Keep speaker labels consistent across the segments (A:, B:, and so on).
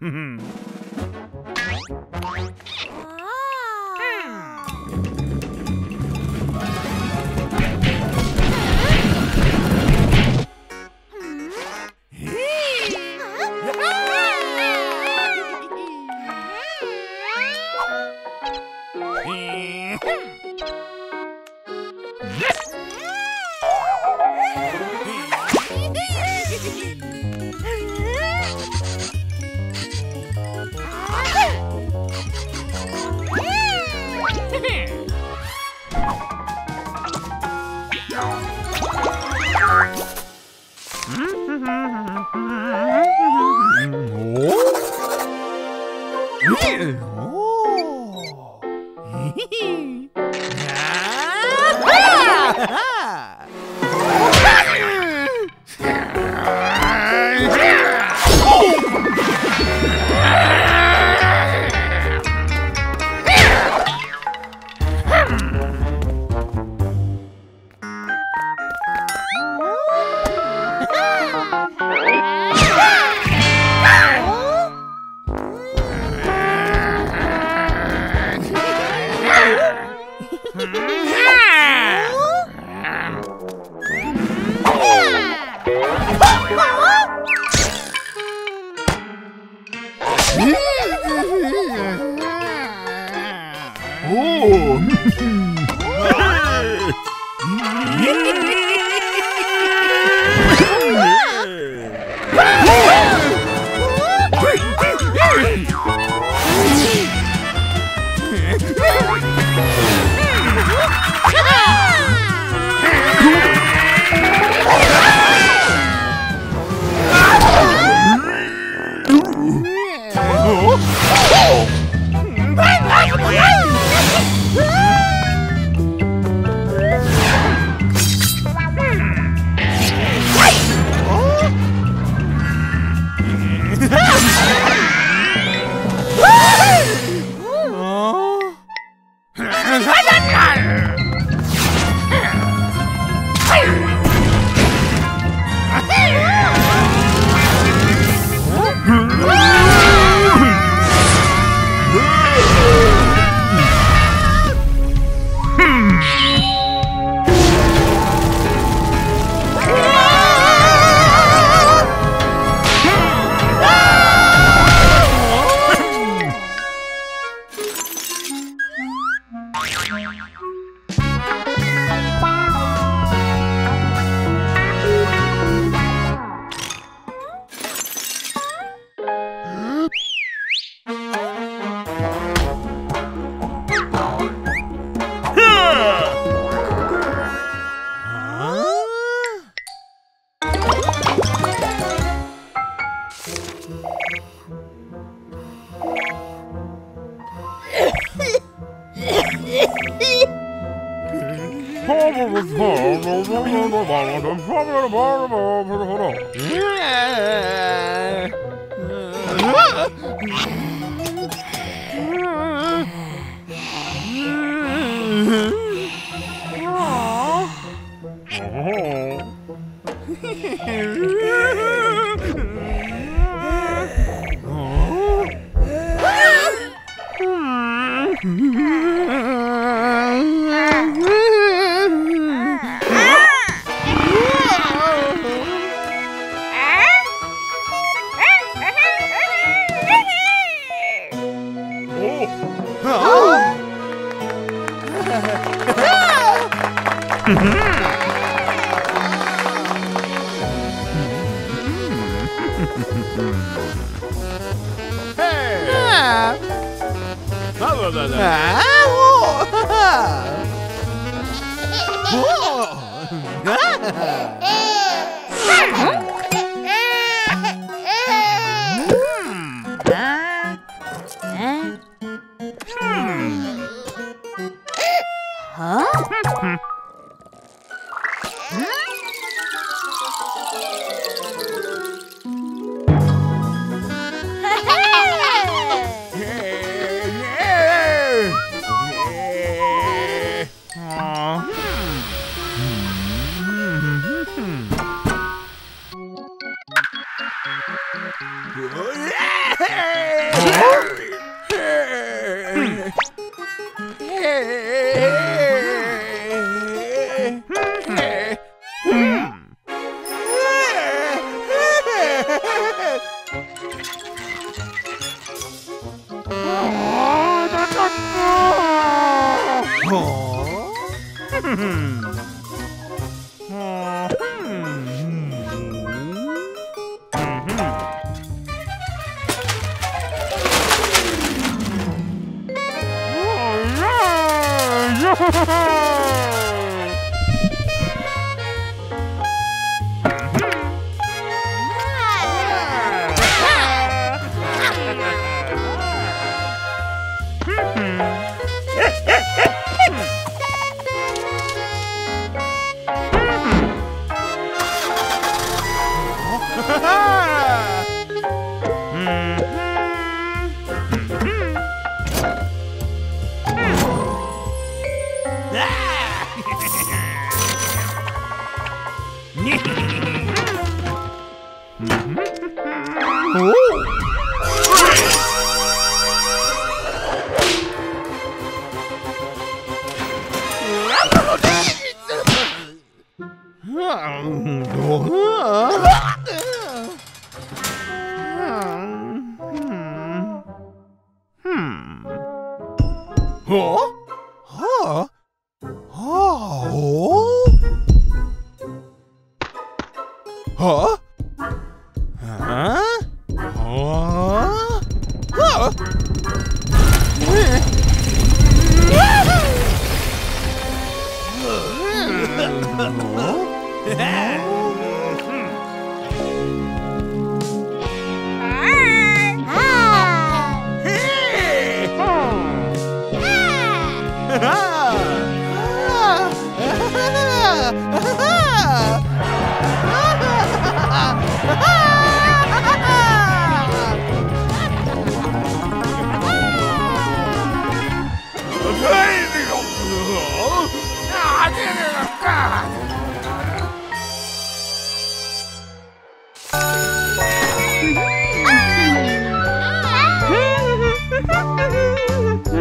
A: Hmm.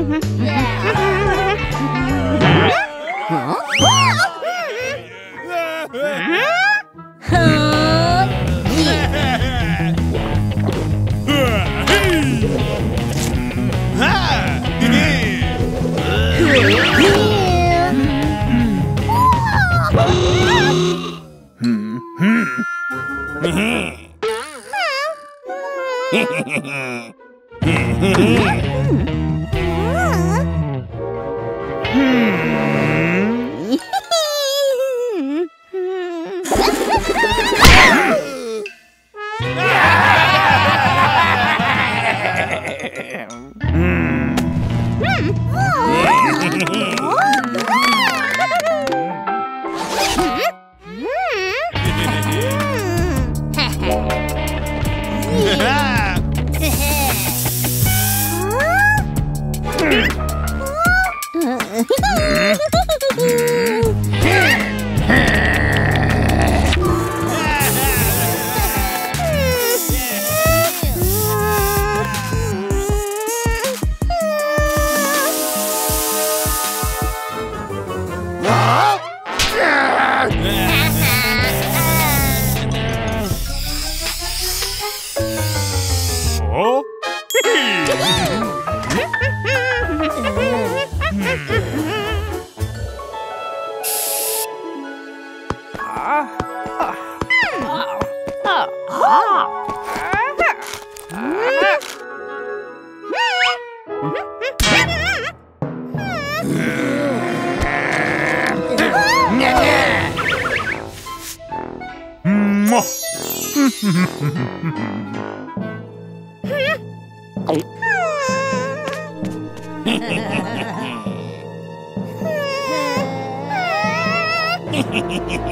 B: Mm-hmm.
A: Hehehehe mm-hmm.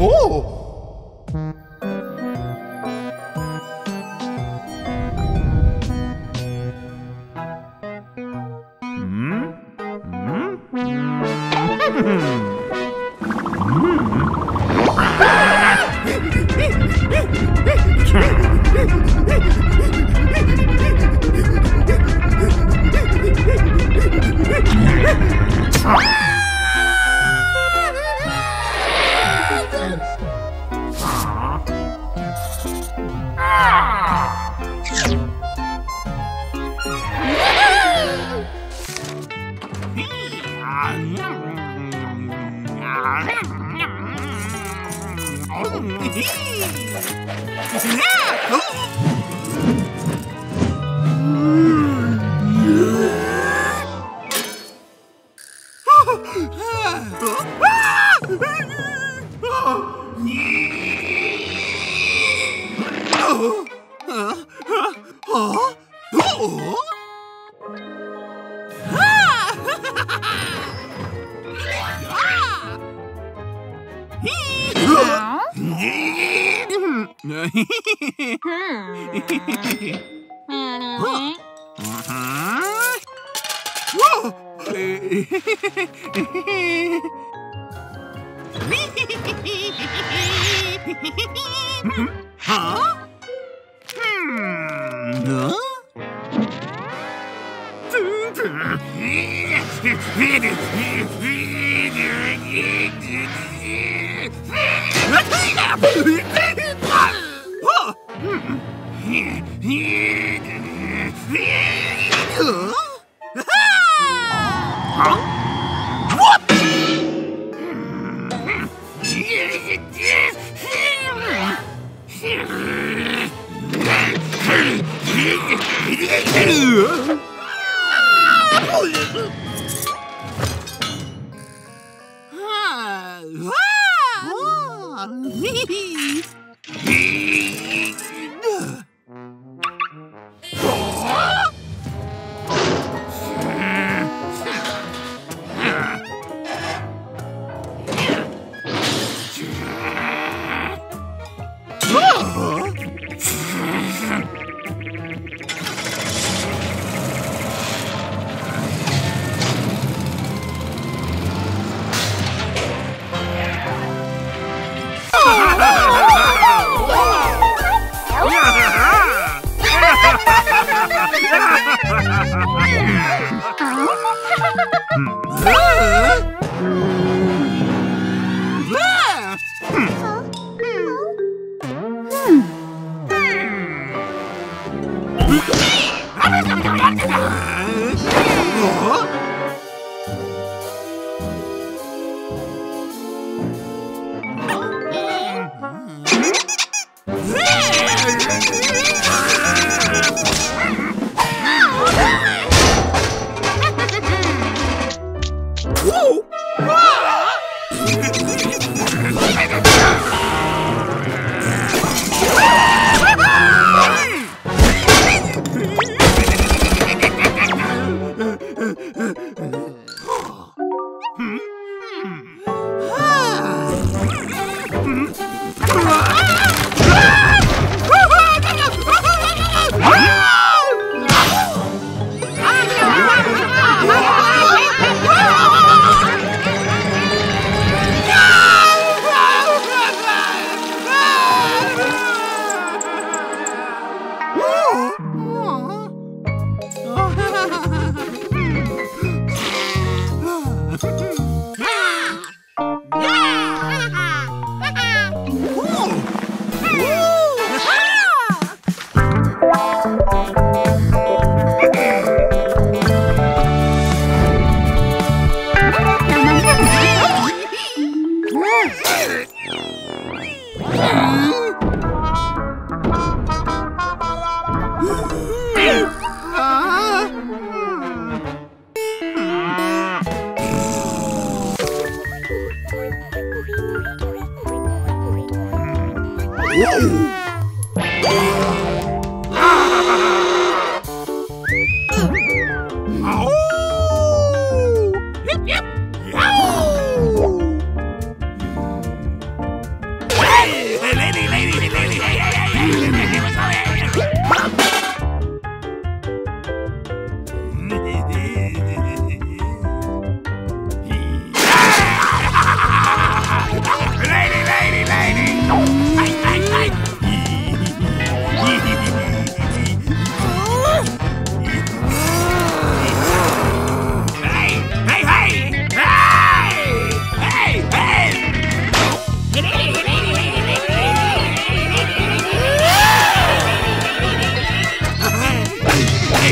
B: llegó. うん。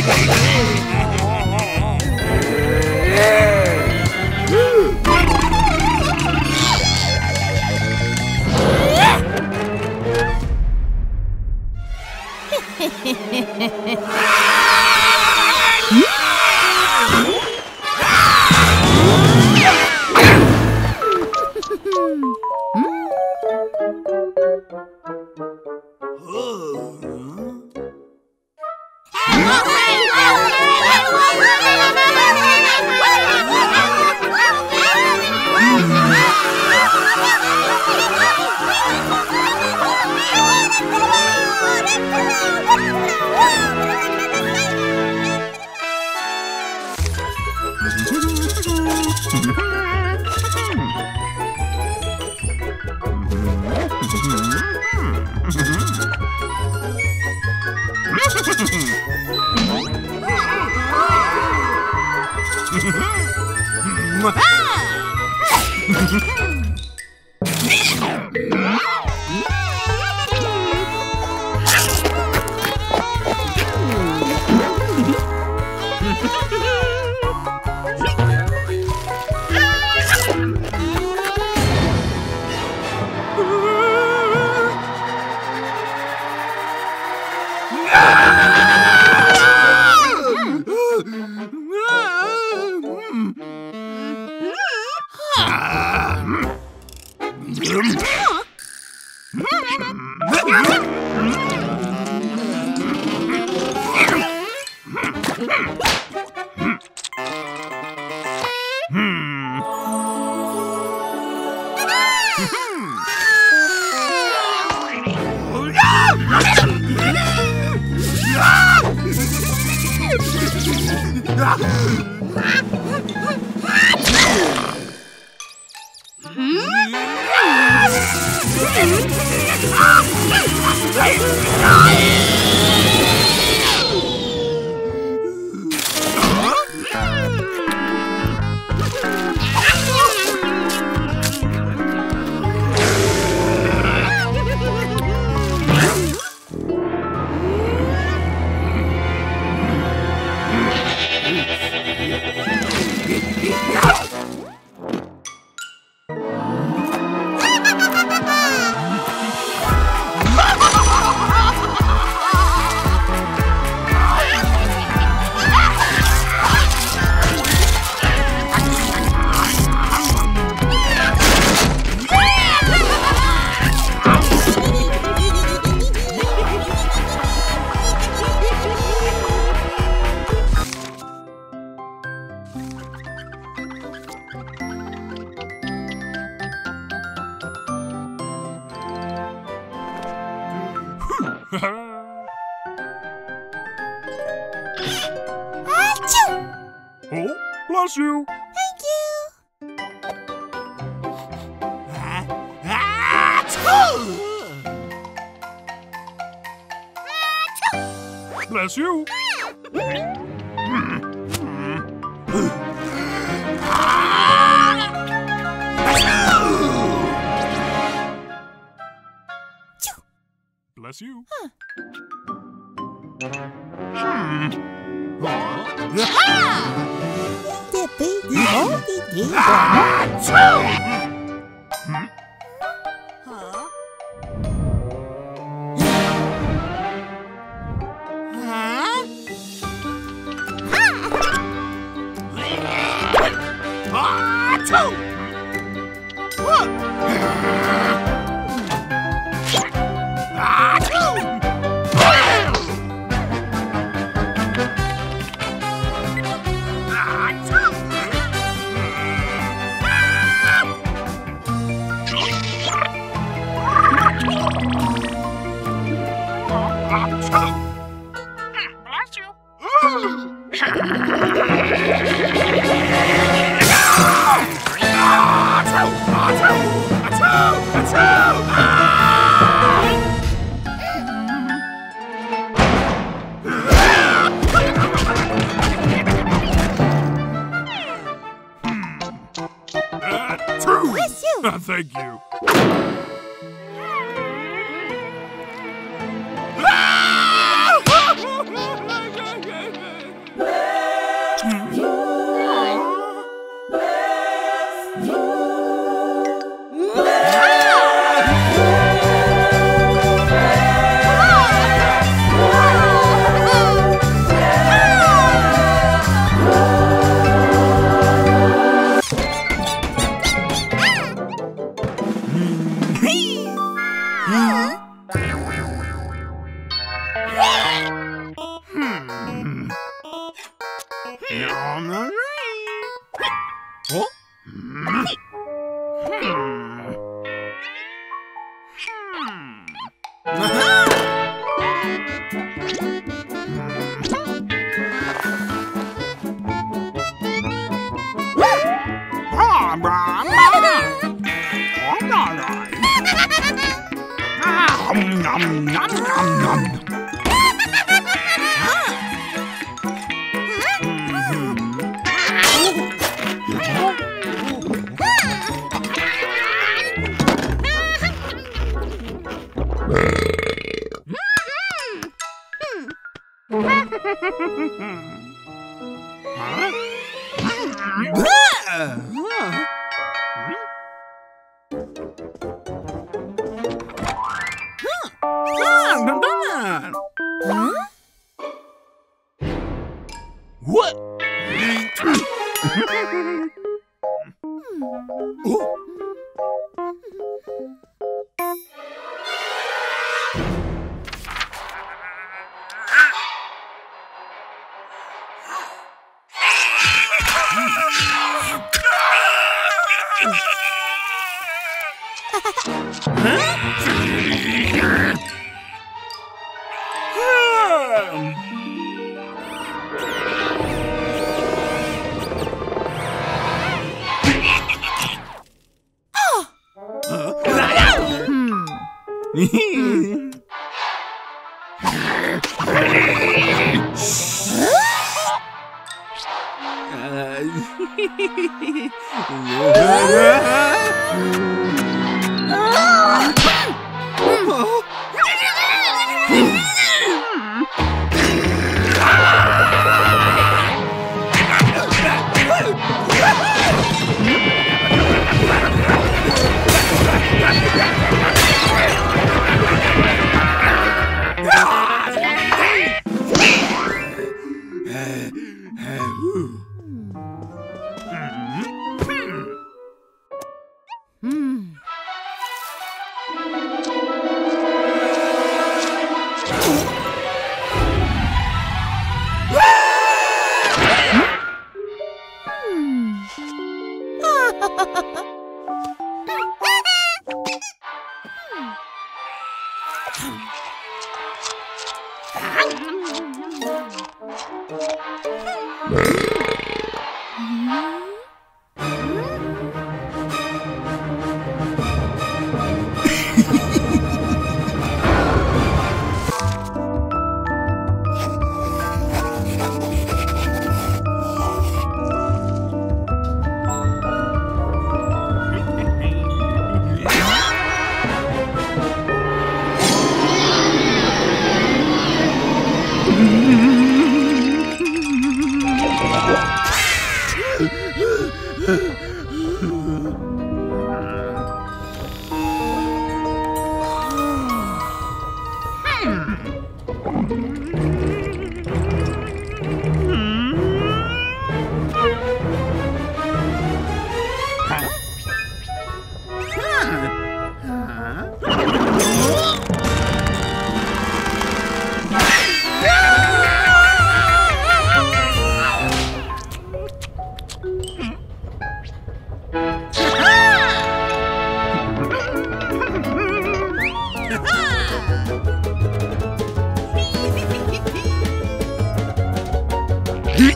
B: Hey, hey.
A: Bless True.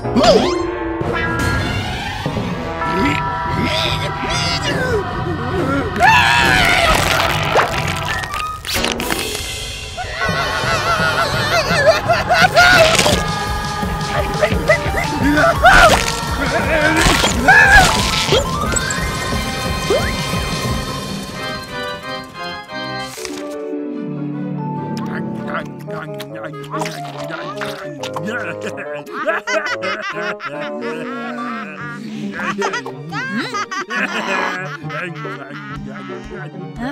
B: Huh? Hã?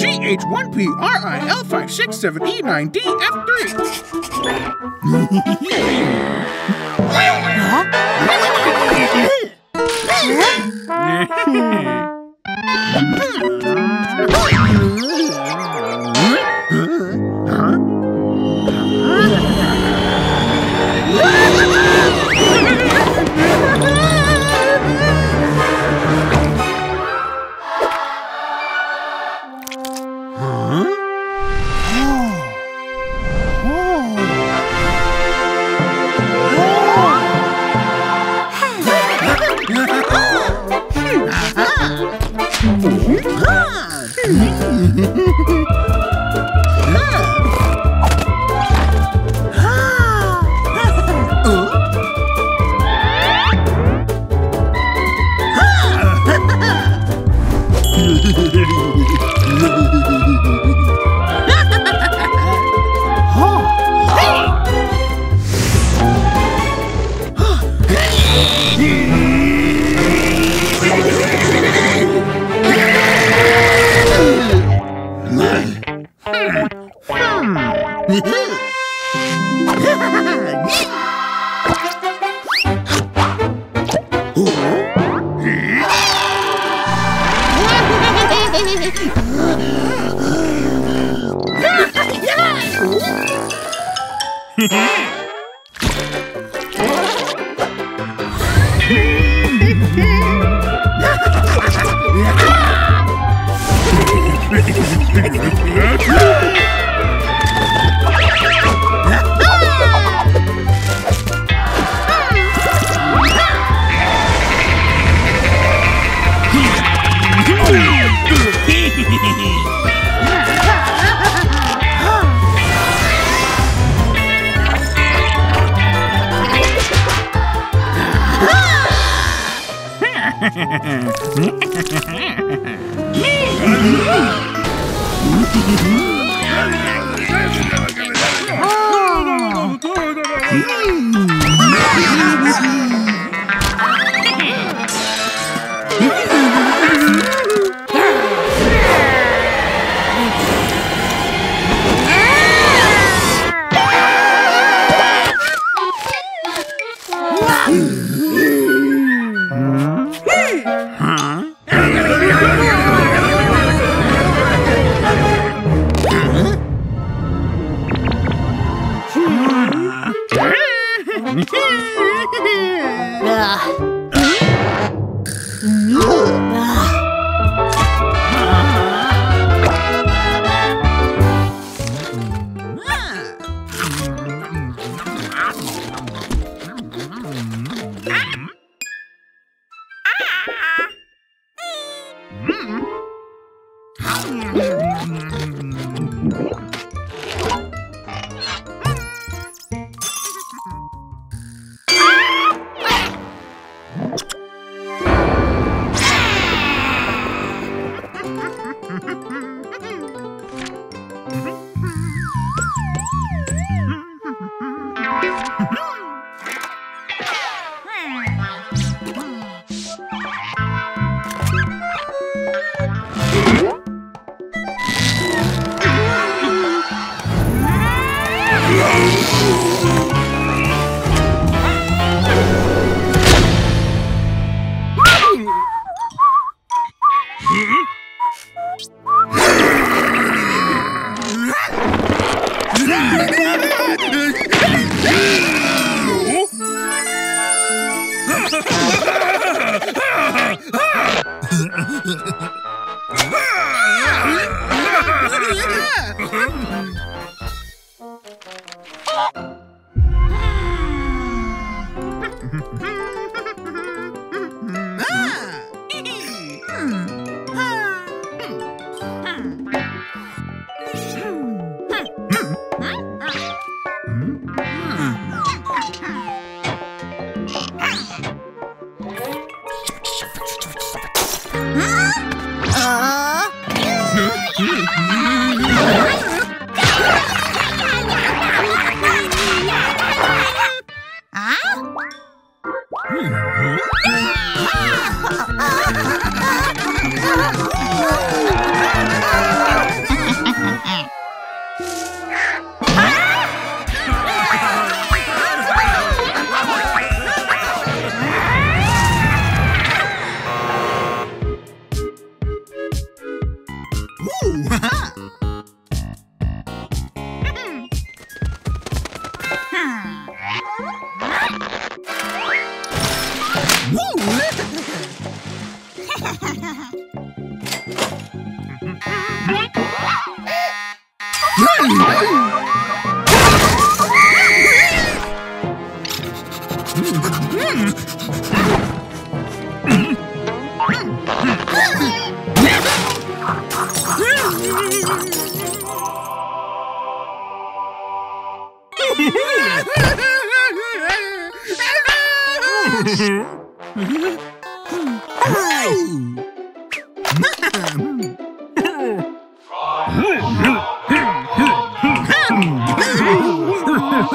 B: G H one P R I L five six seven E nine D F
A: three.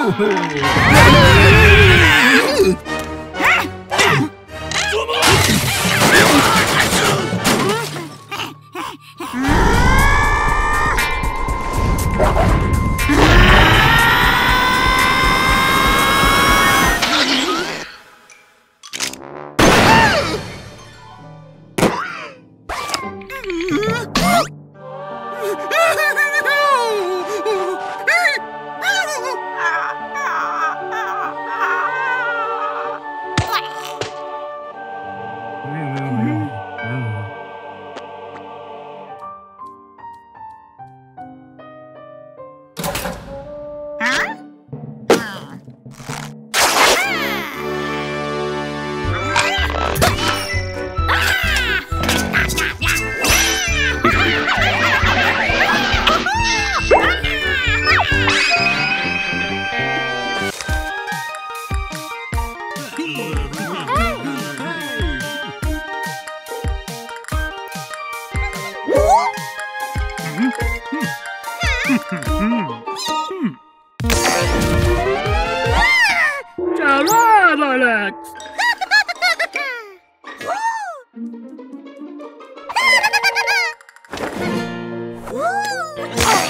A: Woohoo!
B: Oh.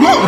B: Huh?